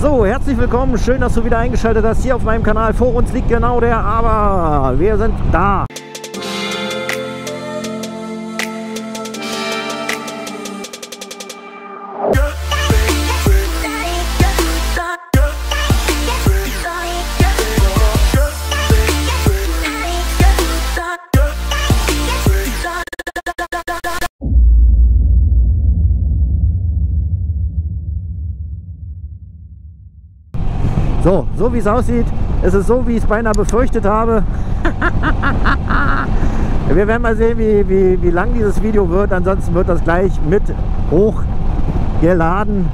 So, herzlich willkommen. Schön, dass du wieder eingeschaltet hast hier auf meinem Kanal. Vor uns liegt genau der Aber. Wir sind da. So, so wie es aussieht, ist es so, wie ich es beinahe befürchtet habe. Wir werden mal sehen, wie, wie, wie lang dieses Video wird. Ansonsten wird das gleich mit hochgeladen.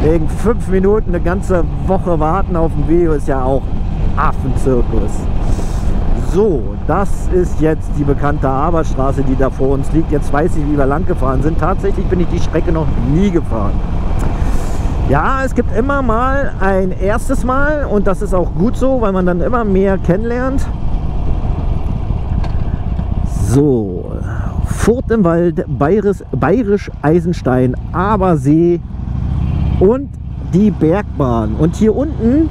Wegen fünf Minuten eine ganze Woche warten auf ein Video ist ja auch Affenzirkus. So, das ist jetzt die bekannte Aberstraße, die da vor uns liegt. Jetzt weiß ich, wie wir lang gefahren sind. Tatsächlich bin ich die Strecke noch nie gefahren. Ja, es gibt immer mal ein erstes Mal und das ist auch gut so, weil man dann immer mehr kennenlernt. So, Furt im Wald, Bayerisch, Bayerisch Eisenstein, Abersee und die Bergbahn. Und hier unten,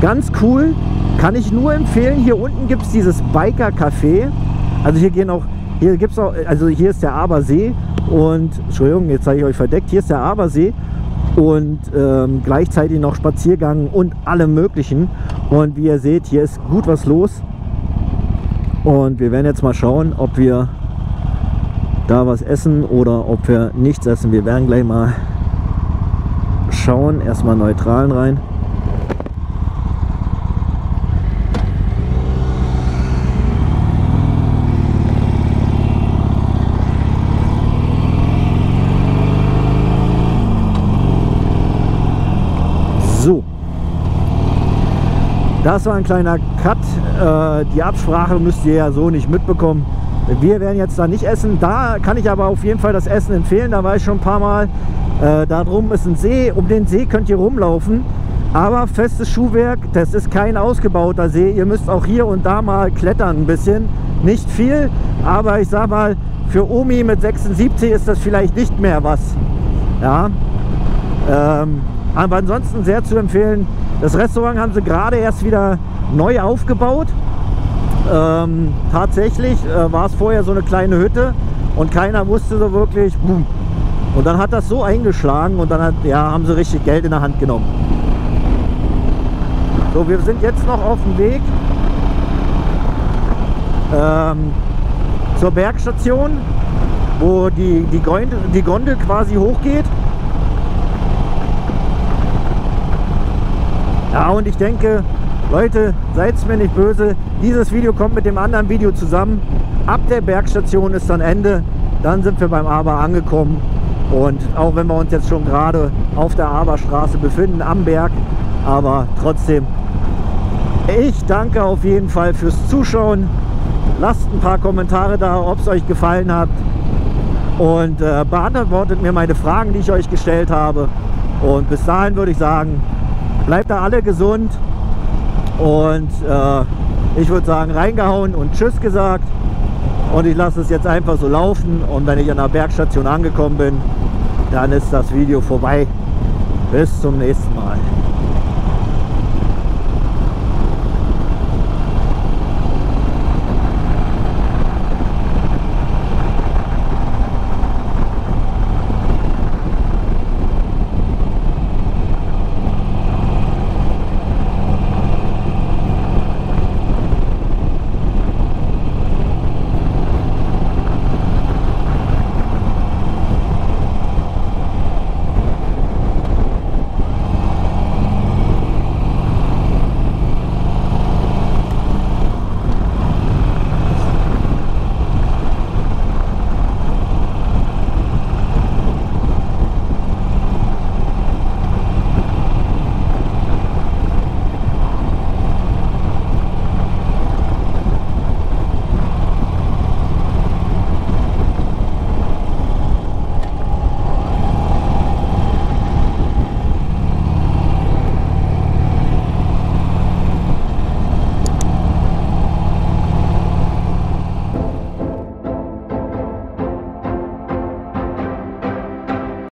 ganz cool, kann ich nur empfehlen, hier unten gibt es dieses Biker Café. Also hier gehen auch, hier gibt es auch, also hier ist der Abersee und, Entschuldigung, jetzt zeige ich euch verdeckt, hier ist der Abersee und ähm, gleichzeitig noch Spaziergang und alle möglichen. Und wie ihr seht, hier ist gut was los. Und wir werden jetzt mal schauen, ob wir da was essen oder ob wir nichts essen. Wir werden gleich mal schauen. Erstmal Neutralen rein. So. Das war ein kleiner Cut. Äh, die Absprache müsst ihr ja so nicht mitbekommen. Wir werden jetzt da nicht essen. Da kann ich aber auf jeden Fall das Essen empfehlen. Da war ich schon ein paar Mal. Äh, da drum ist ein See. Um den See könnt ihr rumlaufen. Aber festes Schuhwerk, das ist kein ausgebauter See. Ihr müsst auch hier und da mal klettern ein bisschen. Nicht viel, aber ich sag mal, für Omi mit 76 ist das vielleicht nicht mehr was. Ja. Ähm, aber ansonsten sehr zu empfehlen. Das Restaurant haben sie gerade erst wieder neu aufgebaut. Ähm, tatsächlich äh, war es vorher so eine kleine Hütte und keiner wusste so wirklich. Boom. Und dann hat das so eingeschlagen und dann hat, ja, haben sie richtig Geld in der Hand genommen. So, wir sind jetzt noch auf dem Weg ähm, zur Bergstation, wo die, die, Gondel, die Gondel quasi hochgeht. Ja, und ich denke, Leute, seid mir nicht böse. Dieses Video kommt mit dem anderen Video zusammen. Ab der Bergstation ist dann Ende. Dann sind wir beim Aber angekommen. Und auch wenn wir uns jetzt schon gerade auf der Aberstraße befinden, am Berg, aber trotzdem, ich danke auf jeden Fall fürs Zuschauen. Lasst ein paar Kommentare da, ob es euch gefallen hat. Und äh, beantwortet mir meine Fragen, die ich euch gestellt habe. Und bis dahin würde ich sagen, Bleibt da alle gesund. Und äh, ich würde sagen, reingehauen und Tschüss gesagt. Und ich lasse es jetzt einfach so laufen. Und wenn ich an der Bergstation angekommen bin, dann ist das Video vorbei. Bis zum nächsten Mal.